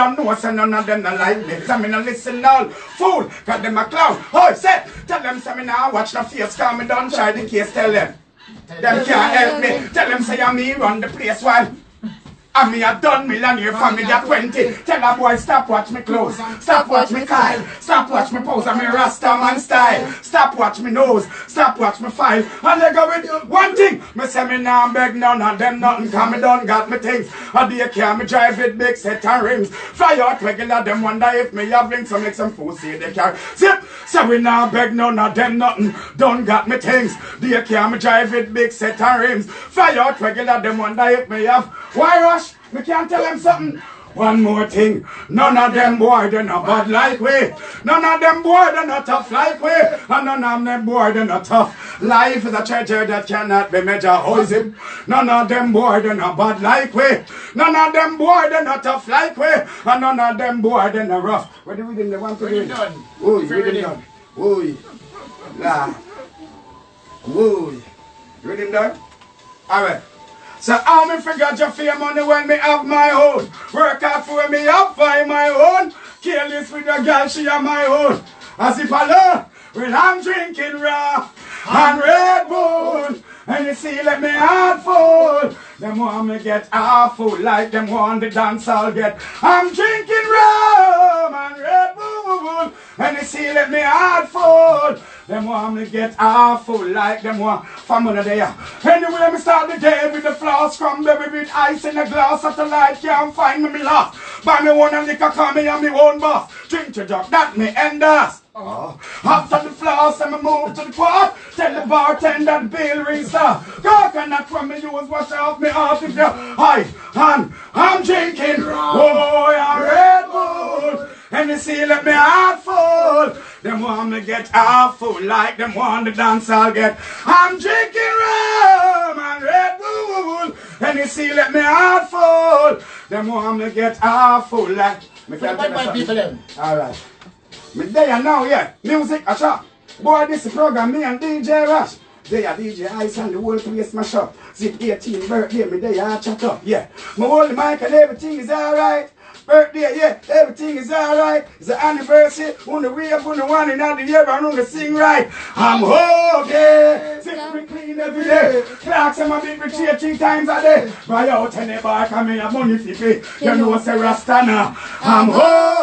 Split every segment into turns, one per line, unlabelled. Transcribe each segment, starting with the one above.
them know, say none of them not like me. So me no listen all. Fool, cause them a clown. Oh, say, tell them say me now watch the face, cause me don't try the case, tell them. Them can't help me. Tell them say I'm me run the place while and me a done millionaire family at 20. Tell a boy stop watch me clothes. Stop watch me Kyle. Stop watch me pose and me Rasta man style. Stop watch me nose. Stop watch me file. And they go with one thing. Me say me nah beg none of them nothing. Cause me done got me things. A day care me drive with big set and rims. Fly out regular them wonder if me have links. So make some fool say they care. Zip. Say we nah beg none of them nothing. Done got me things. Day care me drive with big set and rims. Fly out regular them wonder if me have. Why rush? Me can't tell them something. One more thing, none of them boy they not bad like we. None of them boy they not tough like we. And none of them boy they not tough. Life is a treasure that cannot be measured. How is it? None of them boy they not bad like we. None of them boy they not tough like we. And none of them boy they not rough. What do we do? They want to do?
done.
Ooh, reading done. Ooh, nah. Ooh, reading done. All right. So how me forget your fear money when me have my own? Work hard for me up find my own. Careless with the girl, she are my own. As if learn, when I'm drinking raw and Red Bull. And you see, let me heart full. Them want me get awful like them want the dance I'll get. I'm drinking rum and Red Bull. And you see, let me heart full. Them want me get awful like them want from under there. Anyway, let me start the day with the floss from baby with ice in a glass of the light can't find me, me lost. Buy me one and liquor, call me on me own boss. Drink to jug, that me end us. Uh, oh. After the floss, I'm move to the quad. Tell the bartender the bill rings up. Coconut from me use wash off me off if you high. And I'm drinking. Oh, yeah, Red Bull. And you see, let me heart full. Them want me get awful like them want the dance I'll get. I'm drinking rum and Red Bull. And you see, let me heart full. Them want me get awful like. Me
For the
can't
bad
tell you
bad
something.
people them.
Alright. Me there now, yeah. Music, a shop. Boy, this program, me and DJ Rush. They are DJ Ice and the whole place my shop. Zip 18 birthday, me there, I chat up, yeah. My the mic and everything is alright. Birthday, yeah, everything is alright. It's an anniversary, on the up on the one in the year, I'm gonna sing right. I'm okay. Me clean every day. Clocks and my big retreat three times a day. Buy out and the bar, come in, have money to pay. You know, say Rastana. I'm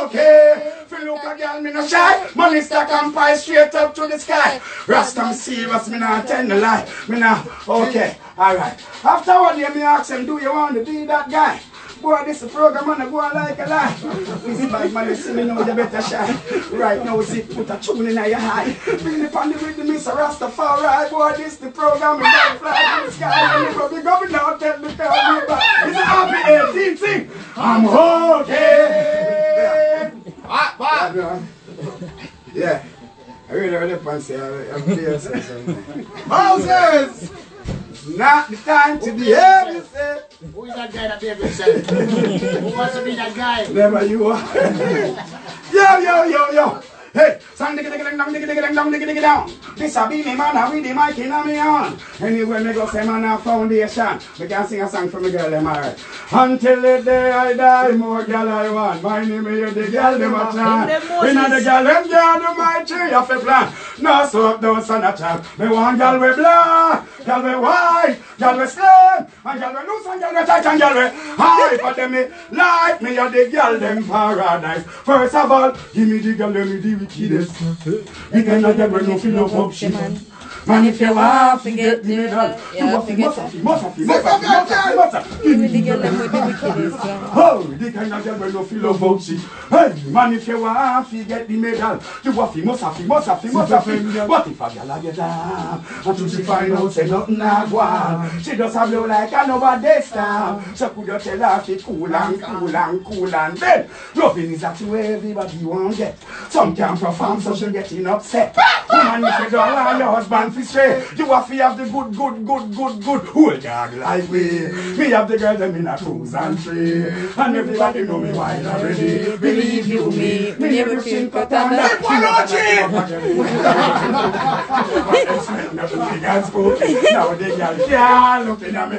okay. Fi look a girl, me no shy. Money stack and pie straight up to the sky. Rasta me serious, me not tell no lie. Me now, okay, alright. After one day, me ask him, do you want to be that guy? Boy, this is program and I go on like a lie. Easy bag man, you see me now, you better shine. Right now, zip, put a tune in your eye. Bring it on the rhythm, Mr. Rastafari. Boy, this the program, and don't fly in the sky. And the out, tell the girl, me back. It's a happy 18 thing. I'm okay.
Ah,
Yeah,
ah.
no. Yeah. I really ready to say I'm clear something.
Moses!
Not the time to be able to say.
Who is that guy that behave himself? Who wants to be that guy?
Never you are. yo, yo, yo, yo. Hey, sang digga digga ding dong digga digga ding dong digga digga down. This a be me man, I read the mic in me on. Anyway, me go say man a foundation. We can sing a song for me girl them alright. Until the day I die, more girl I want. My name is the girl them a chant. Inna the girl them girl do my tree of a plan. No soap, no sun a chant. Me want girl we black, girl we white, girl we slim, and girl we loose and girl we tight and girl we high. For them me like me a the girl them paradise. First of all, give me the girl them me the wickedest. We cannot get no feel no Ich Man, if you want to get the medal, you must be, must have, must have, must have, must have, must have. Give me the girl them with the wickedest. Oh, the kind of girl we no feel no vouchy. Hey, man, if you want to get the medal, you have to, must have, must have, must have. But if a girl a get down, until she find out say nothing a go on, she just a blow like a nobody stamp. So could you tell her to cool and cool and cool and then loving is that way everybody want get. Some can't perform, so she getting upset. Woman, if you don't want your husband to stray, you have to have the good, good, good, good, good whole dog like me. Me have the girl them in a cruise and tree, and everybody know me wine already. Believe you me, me never feel cut on that. Now the girl can't looking at me.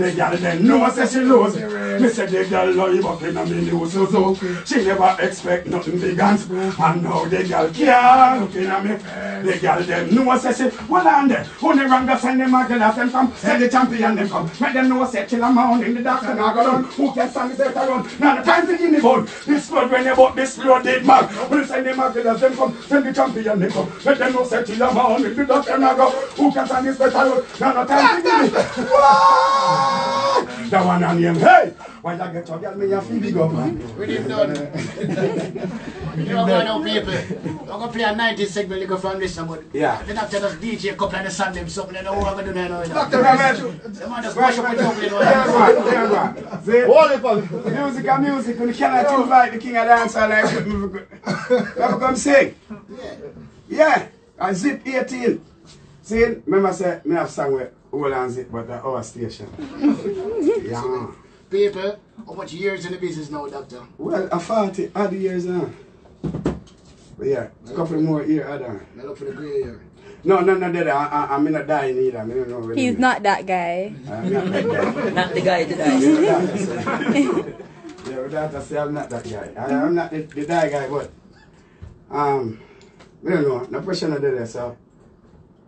The girl them know say she lose. Me say the girl live up in a me new Suzuki. She never expect nothing big and. And now the girl can't look in a me. The girl them know say she well on there. Only wrong go send them a girl as them come. Send the champion them come. Make them know say till I'm on in the dark and I go run. Who can stand this better run? Now the time to give me bone. This blood when you bought this blood did man. When send them a girl as them come. Send the champion them come. Make them know say till I'm on in the dark and I go. Who can stand this better run? Now the time to give me. Whoa! That one on him. Hey! Why you get your girl me a feel big up man?
With him done. you know what now, people? I'm gonna play a 90s segment like from this one, but
Yeah.
then after just DJ a couple of the Sunday something, I know what I'm gonna do now. you know.
Dr. Ramesh.
The man just mash up with juggling. you know.
There man, there man. See? Music and music, when you cannot invite the king of dancehall like that, me come sing. Yeah, Yeah. I zip 18. See, remember say, me have song with Old and Zip, but at our station. yeah.
People, how much years in the business now, doctor?
Well, a 40 odd years now. But yeah, a couple more years add on.
I look for the grey hair.
No, no, no, that I, I, I'm not dying either. I don't know really.
He's not that guy.
I'm not that guy.
Not the guy to die.
yeah, without I say I'm not that guy. I, I'm not the, the die guy, but um, I don't know. No pressure no there, so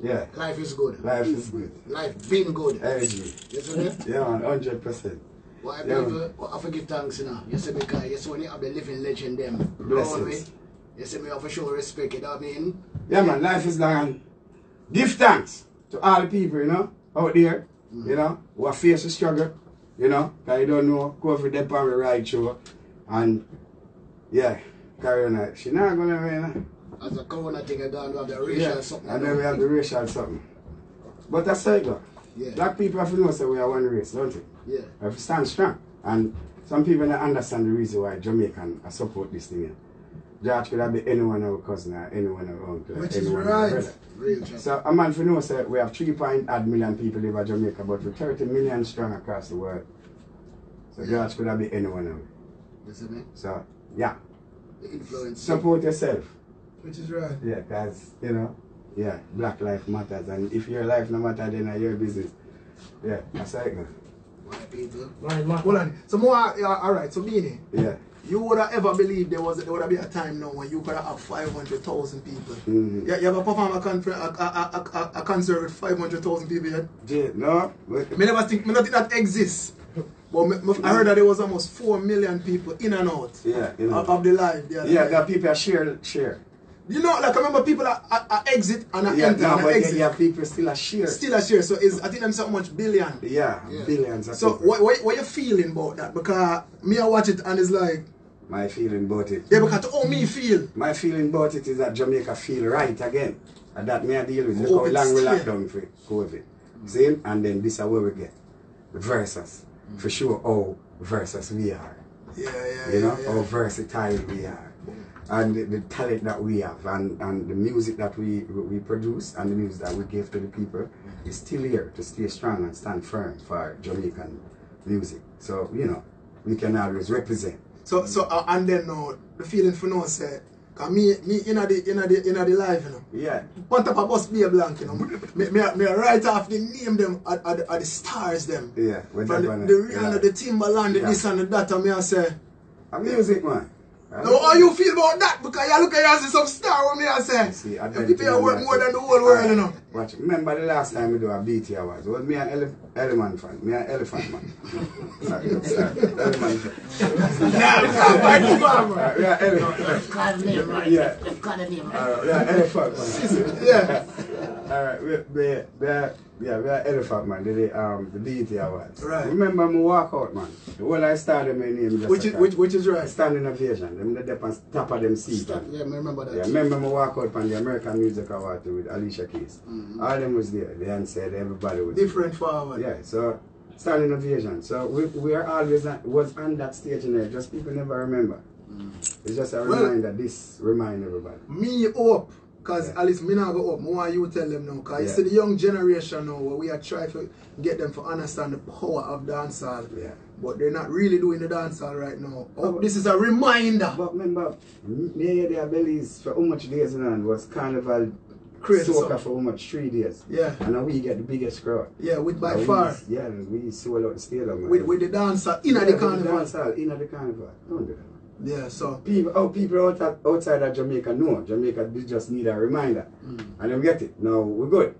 yeah,
Life is good.
life is good.
Life been good.
Energy.
You see me?
Yeah, man, hundred percent.
Why
Yeah.
people, I forgive thanks, you know. You see me, because you see when you have the living legend them.
Blessings.
You see me, I for sure respect, you know what I mean?
Yeah, man, life is long. Give thanks to all the people, you know, out there, mm. you know, who are the struggle, you know, because you don't know, COVID depend on the right show, and yeah, carry on. She not gonna, you know.
As a corona thing, I don't have the racial
Yeah,
something.
and then we have the racial something. But that's how it go.
Yeah.
Black people have to know so we are one race, don't we?
Yeah.
We have to stand strong. And some people don't understand the reason why Jamaican uh, support this thing. here. George could have been anyone of our cousin or anyone of our uncle.
Which is
anyone of our
right.
Real.
So a man for know say we have 3.8 million people live in Jamaica, but we're 30 million strong across the world. So George could have been anyone of them. So yeah,
The influence.
support yourself.
Which is right.
Yeah, because, you know, yeah, black life matters. And if your life no matter, then it's your business. Yeah, that's how it goes.
Why people?
Hold on. So more, yeah, all right. So Beenie,
Yeah.
you would have ever believed there was there would have been a time now when you could have 500,000 people.
Mhm.
Yeah, you ever perform a, confer- a, a, a, a, a concert with 500,000 people yet?
Jay, no? But,
Me never think, me not think that exists. But me, me- I heard that there was almost 4 million people in and out
yeah, you know.
of, of the live. the
Yeah,
day.
that people share, share.
You know, like I remember people are, are, are exit and are
Yeah,
enter
no,
and are
but yeah,
exit.
yeah, people still a share.
Still a share. So is I think them so much billion.
Yeah,
Yeah.
billions
So what, what, what you feeling about that? Because me I watch it and it's like,
My feeling about it.
yeah, because how me feel.
My feeling about it is that Jamaica feel right again. And that me I deal with. Look
COVID
how long we
still.
locked down for COVID. See? And then this is where we get. Versus. For sure, how versus we are.
Yeah, yeah,
you know,
yeah,
how
yeah.
versatile we are. And the, the talent that we have and, and the music that we, we produce and the music that we give to the people is still here to stay strong and stand firm for Jamaican music. So, you know, we can always represent.
So so uh, and then now the feeling for now say, cause me me inna the inna the inna the life, you know.
Yeah.
One top of bus be a blank, you know. me, me, me, write off the name them at, at, the- at the stars them.
Yeah. When
From the, the Rihanna,
yeah.
the Timberland, the
Yeah.
this and the that, and me I say,
A music, man.
Now how you feel about that? Because you look at you and see some star with me I say,
See, I
people
think
here work more than the whole world, you know.
Watch. Remember the last time we do a BT Awards? It was me and Ele- Elephant fan. Me and Elephant man. sorry, sorry. Elephant fan. Uh, we are Elephant.
Got a name right.
Yeah.
Got a name right.
Uh, we are Elephant man.
Yeah.
Alright, we, we, we are, yeah, we are Elephant man, the, the, um, the BET Awards.
Right.
Remember me walk out, man. The whole I started my name just
Which is which which is right.
Standing ovation. Them the dep on top of them seat.
Stop. Yeah, me remember that.
Yeah, remember me walk out on the American Music Award with Alicia Keys.
Mm-hmm.
All them was there. They and said everybody was
Different forward.
Yeah, so standing ovation. So we, we are always on, was on that stage in there. Just people never remember. It's just a
Mm. Well-
reminder. This remind everybody.
Me hope, cause
Yeah.
least me not go up. More you tell them now, cause you see the young generation now, where we are trying to get them to understand the power of dancehall.
Yeah.
But they're not really doing the dancehall right now. Oh, this is a reminder.
But remember, me and their bellies for how much days and was carnival
Crazy
soca for how much? Three days.
Yeah.
And then we get the biggest crowd.
Yeah, with by
we-
far.
Yeah, and we sold out the stadium.
With, with the dancer in
yeah,
the carnival.
dance hall, in the carnival. Don't do that.
Yeah, so
People, oh, people outside, outside of Jamaica know. Jamaica just need a reminder.
Mm.
And then we get it. Now we're good.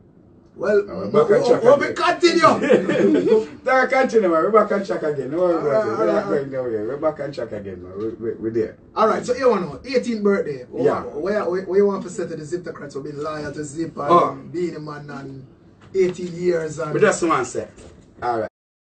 well,
Now we're
we
back on track
we
again.
continue.
Don't continue. We're back on track again. No worry about
Alright,
it. We're not
alright.
going nowhere. We're back on track again, man. We're, we're, we're there.
All right, so you want to know, 18th birthday. What,
Yeah.
Where, where, where you want to say to the Ziptocrats for being loyal to Zip and
Oh.
being a man and 18 years and
But just one sec. Alright.